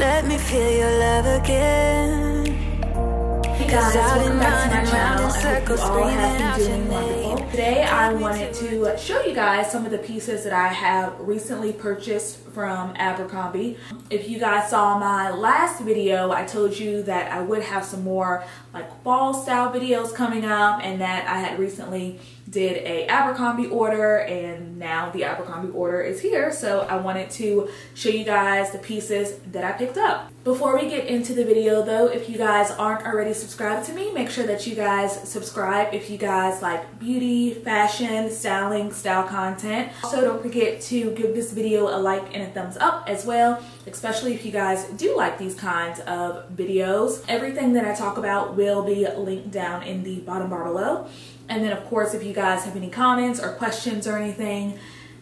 Let me feel your love again. Hey guys, welcome back to my channel. I hope you all have been doing wonderful. Today I wanted to uh, show you guys some of the pieces that I have recently purchased from Abercrombie. If you guys saw my last video, I told you that I would have some more like fall style videos coming up and that I had recently did a Abercrombie order and now the Abercrombie order is here. So I wanted to show you guys the pieces that I picked up. Before we get into the video though, if you guys aren't already subscribed to me, make sure that you guys subscribe if you guys like beauty, fashion, styling, style content. Also don't forget to give this video a like and a thumbs up as well, especially if you guys do like these kinds of videos. Everything that I talk about will be linked down in the bottom bar below. And then of course, if you guys have any comments or questions or anything,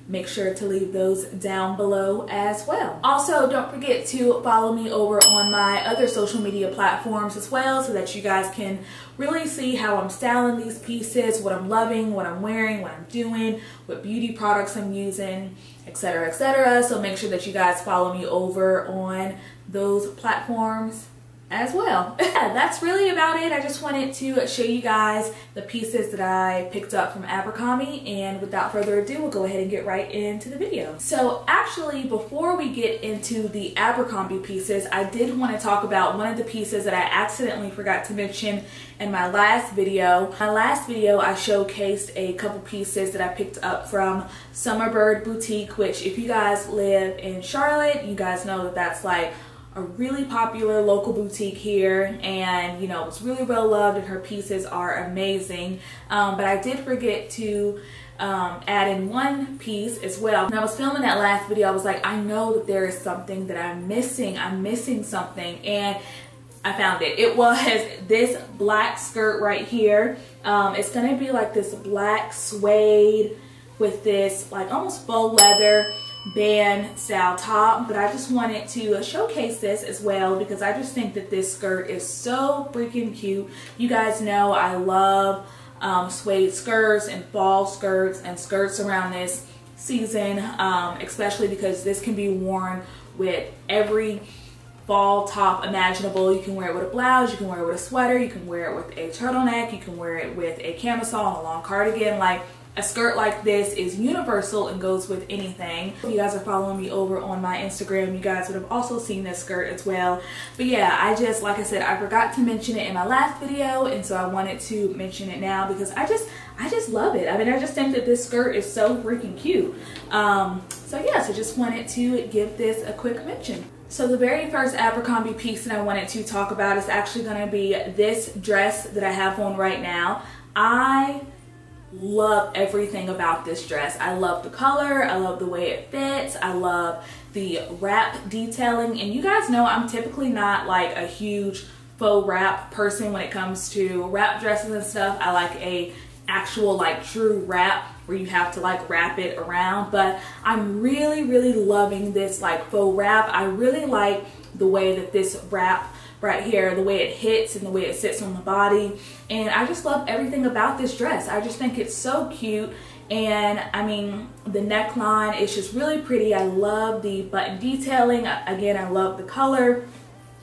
make sure to leave those down below as well. Also, don't forget to follow me over on my other social media platforms as well so that you guys can really see how I'm styling these pieces, what I'm loving, what I'm wearing, what I'm doing, what beauty products I'm using, etc, etc. So make sure that you guys follow me over on those platforms as well. that's really about it. I just wanted to show you guys the pieces that I picked up from Abercrombie and without further ado, we'll go ahead and get right into the video. So actually, before we get into the Abercrombie pieces, I did want to talk about one of the pieces that I accidentally forgot to mention in my last video. My last video, I showcased a couple pieces that I picked up from Summerbird Boutique, which if you guys live in Charlotte, you guys know that that's like a really popular local boutique here and you know it's really well loved and her pieces are amazing um, but I did forget to um, add in one piece as well. When I was filming that last video I was like I know that there is something that I'm missing I'm missing something and I found it. It was this black skirt right here. Um, it's gonna be like this black suede with this like almost faux leather band style top but I just wanted to showcase this as well because I just think that this skirt is so freaking cute you guys know I love um, suede skirts and fall skirts and skirts around this season um, especially because this can be worn with every fall top imaginable. You can wear it with a blouse, you can wear it with a sweater, you can wear it with a turtleneck, you can wear it with a camisole and a long cardigan. Like a skirt like this is universal and goes with anything. If you guys are following me over on my Instagram, you guys would have also seen this skirt as well. But yeah, I just, like I said, I forgot to mention it in my last video and so I wanted to mention it now because I just, I just love it. I mean, I just think that this skirt is so freaking cute. Um, so yeah, so just wanted to give this a quick mention. So the very first Abercrombie piece that I wanted to talk about is actually going to be this dress that I have on right now. I love everything about this dress. I love the color, I love the way it fits, I love the wrap detailing, and you guys know I'm typically not like a huge faux wrap person when it comes to wrap dresses and stuff. I like a actual like true wrap where you have to like wrap it around but I'm really really loving this like faux wrap I really like the way that this wrap right here, the way it hits and the way it sits on the body. And I just love everything about this dress. I just think it's so cute. And I mean, the neckline is just really pretty. I love the button detailing. Again, I love the color.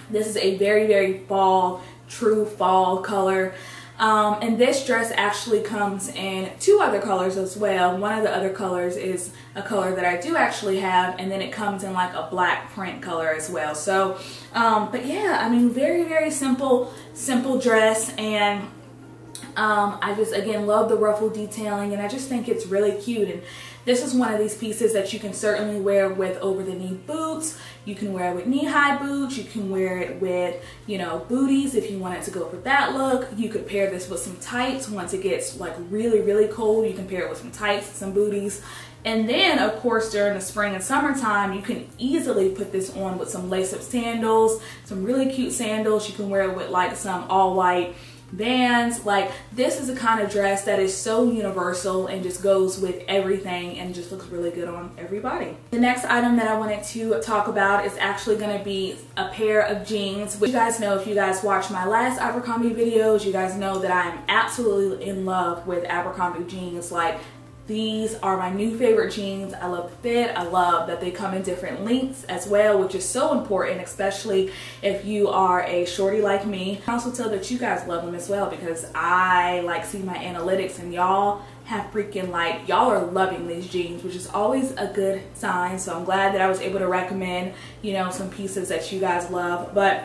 This is a very, very fall, true fall color. Um, and this dress actually comes in two other colors as well. One of the other colors is a color that I do actually have and then it comes in like a black print color as well. So, um, but yeah, I mean, very, very simple, simple dress and um, I just, again, love the ruffle detailing and I just think it's really cute. And this is one of these pieces that you can certainly wear with over the knee boots. You can wear it with knee high boots. You can wear it with, you know, booties if you wanted to go for that look. You could pair this with some tights once it gets like really, really cold. You can pair it with some tights, some booties. And then, of course, during the spring and summertime, you can easily put this on with some lace-up sandals, some really cute sandals. You can wear it with like some all-white Vans. Like this is a kind of dress that is so universal and just goes with everything and just looks really good on everybody. The next item that I wanted to talk about is actually going to be a pair of jeans. Which you guys know if you guys watch my last Abercrombie videos, you guys know that I am absolutely in love with Abercrombie jeans. Like these are my new favorite jeans. I love the fit. I love that they come in different lengths as well, which is so important, especially if you are a shorty like me. I also tell that you guys love them as well because I like see my analytics and y'all have freaking like y'all are loving these jeans which is always a good sign so i'm glad that i was able to recommend you know some pieces that you guys love but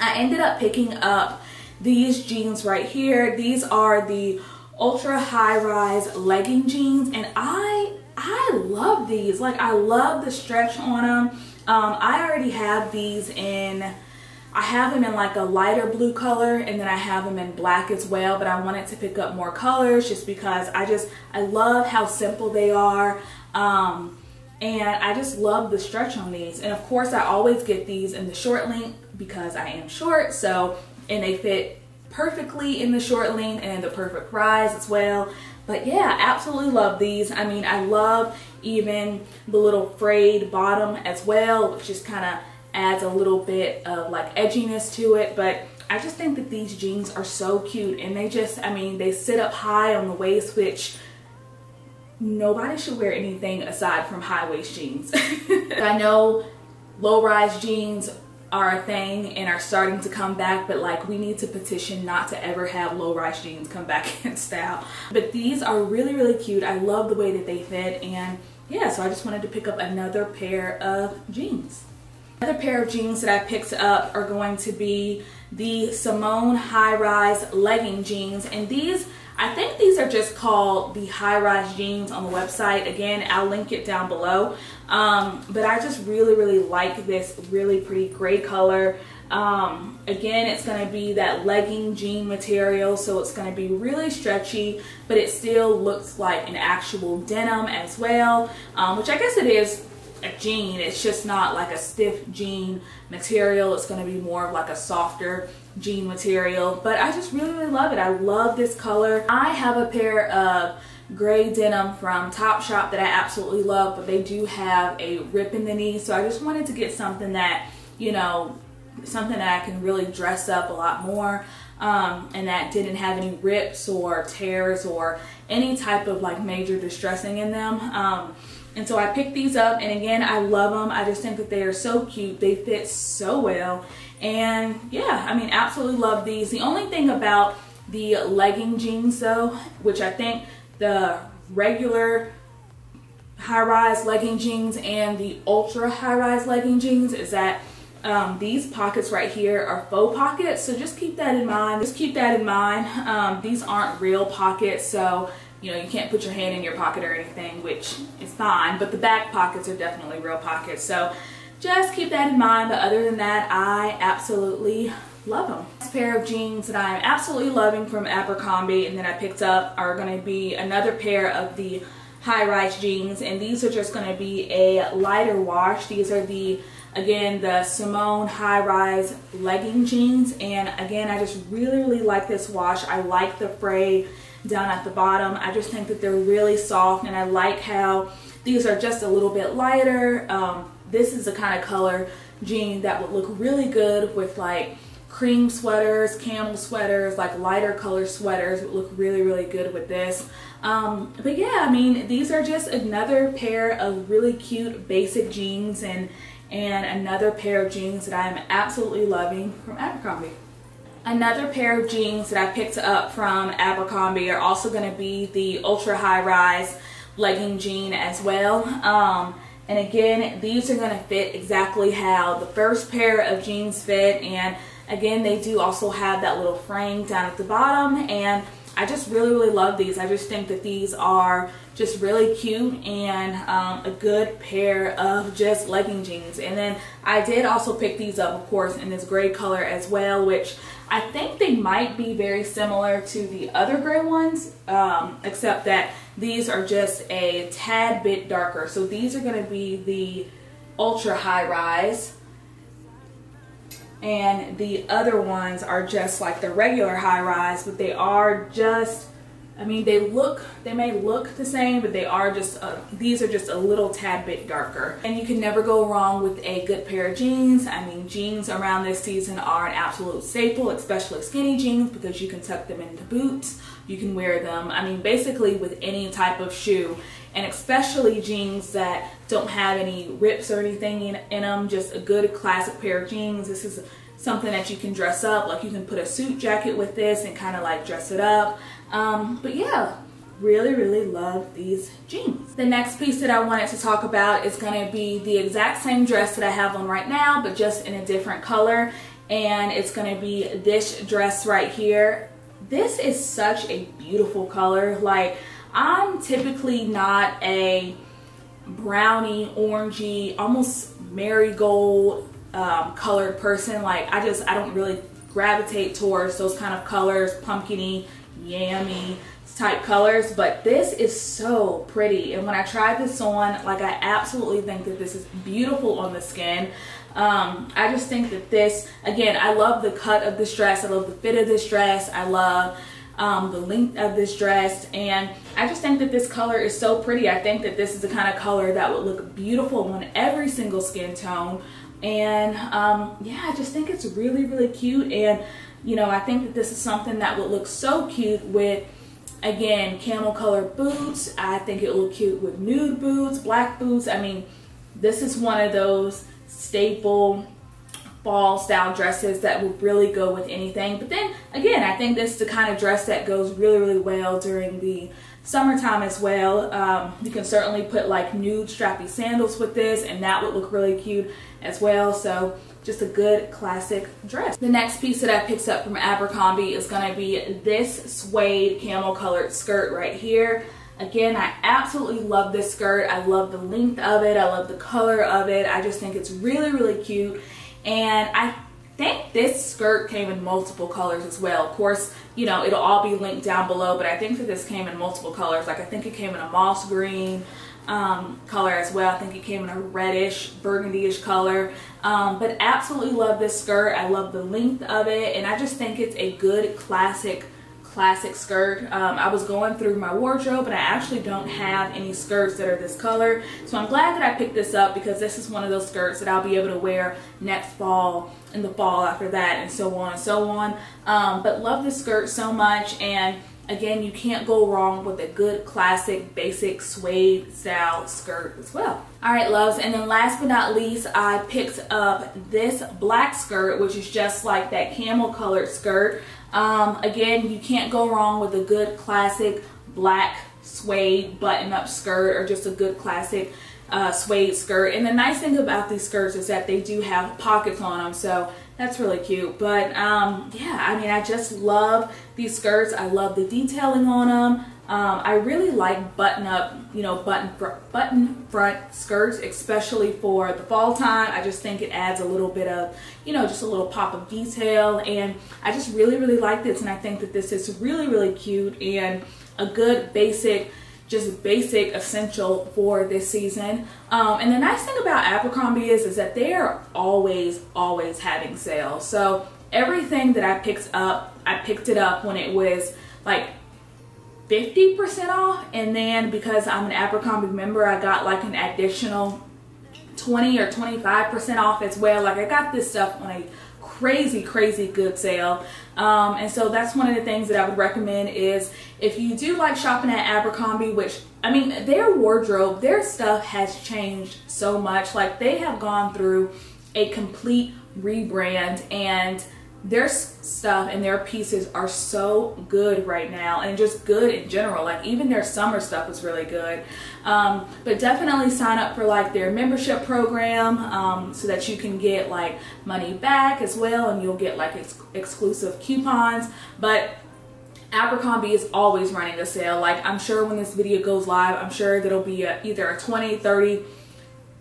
i ended up picking up these jeans right here these are the ultra high rise legging jeans and I I love these. Like I love the stretch on them um, I already have these in I have them in like a lighter blue color and then I have them in black as well but I wanted to pick up more colors just because I just I love how simple they are. Um, and I just love the stretch on these. And of course I always get these in the short length because I am short so and they fit perfectly in the short length and the perfect rise as well. But yeah, absolutely love these. I mean, I love even the little frayed bottom as well, which just kind of adds a little bit of like edginess to it. But I just think that these jeans are so cute and they just, I mean, they sit up high on the waist, which nobody should wear anything aside from high waist jeans. I know low rise jeans are a thing and are starting to come back but like we need to petition not to ever have low rise jeans come back in style. But these are really really cute. I love the way that they fit and yeah so i just wanted to pick up another pair of jeans. Another pair of jeans that i picked up are going to be the simone high rise legging jeans and these I think these are just called the high-rise jeans on the website. Again, I'll link it down below. Um, but I just really, really like this really pretty gray color. Um, again, it's going to be that legging jean material, so it's going to be really stretchy, but it still looks like an actual denim as well, um, which I guess it is a jean. It's just not like a stiff jean material. It's going to be more of like a softer jean material, but I just really, really love it. I love this color. I have a pair of gray denim from Topshop that I absolutely love, but they do have a rip in the knee, so I just wanted to get something that, you know, something that I can really dress up a lot more um, and that didn't have any rips or tears or any type of like major distressing in them. Um, and so I picked these up and again, I love them. I just think that they are so cute. They fit so well. And yeah, I mean, absolutely love these. The only thing about the legging jeans though, which I think the regular high-rise legging jeans and the ultra high-rise legging jeans is that um, these pockets right here are faux pockets so just keep that in mind just keep that in mind um, these aren't real pockets so you know, you can't put your hand in your pocket or anything, which is fine, but the back pockets are definitely real pockets. So just keep that in mind. But other than that, I absolutely love them. This pair of jeans that I'm absolutely loving from Abercrombie and then I picked up are going to be another pair of the high-rise jeans and these are just going to be a lighter wash. These are the again the Simone high-rise legging jeans and again I just really really like this wash. I like the fray down at the bottom. I just think that they're really soft and I like how these are just a little bit lighter. Um, this is the kind of color jean that would look really good with like cream sweaters, camel sweaters, like lighter color sweaters would look really, really good with this. Um, but yeah, I mean, these are just another pair of really cute basic jeans and, and another pair of jeans that I'm absolutely loving from Abercrombie. Another pair of jeans that I picked up from Abercrombie are also going to be the ultra high rise legging jean as well. Um, and again, these are going to fit exactly how the first pair of jeans fit. And again, they do also have that little frame down at the bottom. And I just really, really love these. I just think that these are just really cute and um, a good pair of just legging jeans. And then I did also pick these up, of course, in this gray color as well, which I think they might be very similar to the other gray ones, um, except that these are just a tad bit darker. So these are going to be the ultra high rise and the other ones are just like the regular high rise but they are just I mean, they look, they may look the same, but they are just, uh, these are just a little tad bit darker. And you can never go wrong with a good pair of jeans. I mean, jeans around this season are an absolute staple, especially skinny jeans, because you can tuck them into boots. You can wear them, I mean, basically with any type of shoe. And especially jeans that don't have any rips or anything in, in them, just a good classic pair of jeans. This is something that you can dress up. Like you can put a suit jacket with this and kind of like dress it up. Um, but yeah, really, really love these jeans. The next piece that I wanted to talk about is gonna be the exact same dress that I have on right now, but just in a different color. And it's gonna be this dress right here. This is such a beautiful color. Like, I'm typically not a brownie, orangey, almost marigold um, colored person. Like I just, I don't really gravitate towards those kind of colors, pumpkiny, yammy type colors, but this is so pretty. And when I tried this on, like I absolutely think that this is beautiful on the skin. Um, I just think that this, again, I love the cut of this dress. I love the fit of this dress. I love um, the length of this dress and I just think that this color is so pretty. I think that this is the kind of color that would look beautiful on every single skin tone and um, yeah, I just think it's really, really cute. And, you know, I think that this is something that would look so cute with, again, camel colored boots. I think it would look cute with nude boots, black boots. I mean, this is one of those staple fall style dresses that would really go with anything. But then again, I think this is the kind of dress that goes really, really well during the summertime as well. Um, you can certainly put like nude strappy sandals with this and that would look really cute as well. So just a good classic dress. The next piece that I picked up from Abercrombie is gonna be this suede camel colored skirt right here. Again, I absolutely love this skirt. I love the length of it. I love the color of it. I just think it's really, really cute. And I think this skirt came in multiple colors as well. Of course, you know, it'll all be linked down below, but I think that this came in multiple colors. Like I think it came in a moss green um, color as well. I think it came in a reddish, burgundy-ish color. Um, but absolutely love this skirt. I love the length of it, and I just think it's a good classic classic skirt. Um, I was going through my wardrobe and I actually don't have any skirts that are this color. So I'm glad that I picked this up because this is one of those skirts that I'll be able to wear next fall, in the fall after that, and so on and so on. Um, but love this skirt so much and again, you can't go wrong with a good classic basic suede style skirt as well. All right, loves, and then last but not least, I picked up this black skirt, which is just like that camel colored skirt. Um, again, you can't go wrong with a good classic black suede button-up skirt or just a good classic uh, suede skirt. And the nice thing about these skirts is that they do have pockets on them, so that's really cute. But um, yeah, I mean, I just love these skirts. I love the detailing on them. Um, I really like button up, you know, button fr button front skirts, especially for the fall time. I just think it adds a little bit of, you know, just a little pop of detail. And I just really, really like this. And I think that this is really, really cute and a good basic just basic essential for this season. Um, and the nice thing about Abercrombie is, is that they are always, always having sales. So everything that I picked up, I picked it up when it was like 50% off. And then because I'm an Abercrombie member, I got like an additional 20 or 25% off as well. Like I got this stuff on a crazy, crazy good sale. Um, and so that's one of the things that I would recommend is if you do like shopping at Abercrombie, which I mean, their wardrobe, their stuff has changed so much. Like they have gone through a complete rebrand and their stuff and their pieces are so good right now and just good in general. Like even their summer stuff is really good. Um, but definitely sign up for like their membership program um, so that you can get like money back as well and you'll get like ex exclusive coupons. But Abercrombie is always running a sale. Like I'm sure when this video goes live I'm sure there'll be a, either a 20 30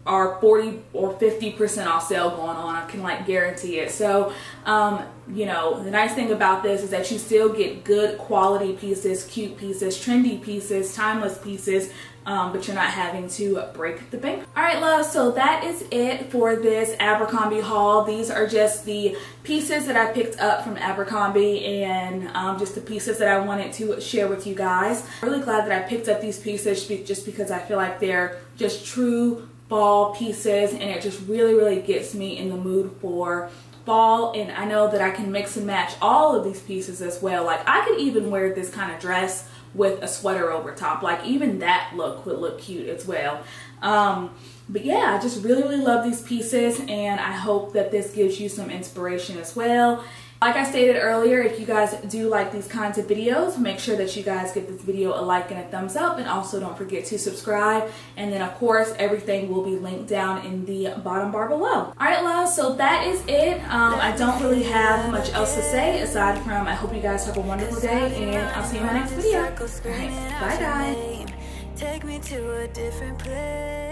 are 40 or 50% off sale going on. I can like guarantee it. So, um, you know, the nice thing about this is that you still get good quality pieces, cute pieces, trendy pieces, timeless pieces, um, but you're not having to break the bank. All right, love, so that is it for this Abercrombie haul. These are just the pieces that I picked up from Abercrombie and um, just the pieces that I wanted to share with you guys. I'm really glad that I picked up these pieces just because I feel like they're just true fall pieces and it just really, really gets me in the mood for fall and I know that I can mix and match all of these pieces as well. Like I could even wear this kind of dress with a sweater over top. Like even that look would look cute as well. Um, but yeah, I just really, really love these pieces and I hope that this gives you some inspiration as well. Like I stated earlier, if you guys do like these kinds of videos, make sure that you guys give this video a like and a thumbs up and also don't forget to subscribe. And then of course, everything will be linked down in the bottom bar below. All right, love, so that is it. Um, I don't really have much else to say aside from I hope you guys have a wonderful day and I'll see you in my next video. All right, bye guys. Take me to a different place.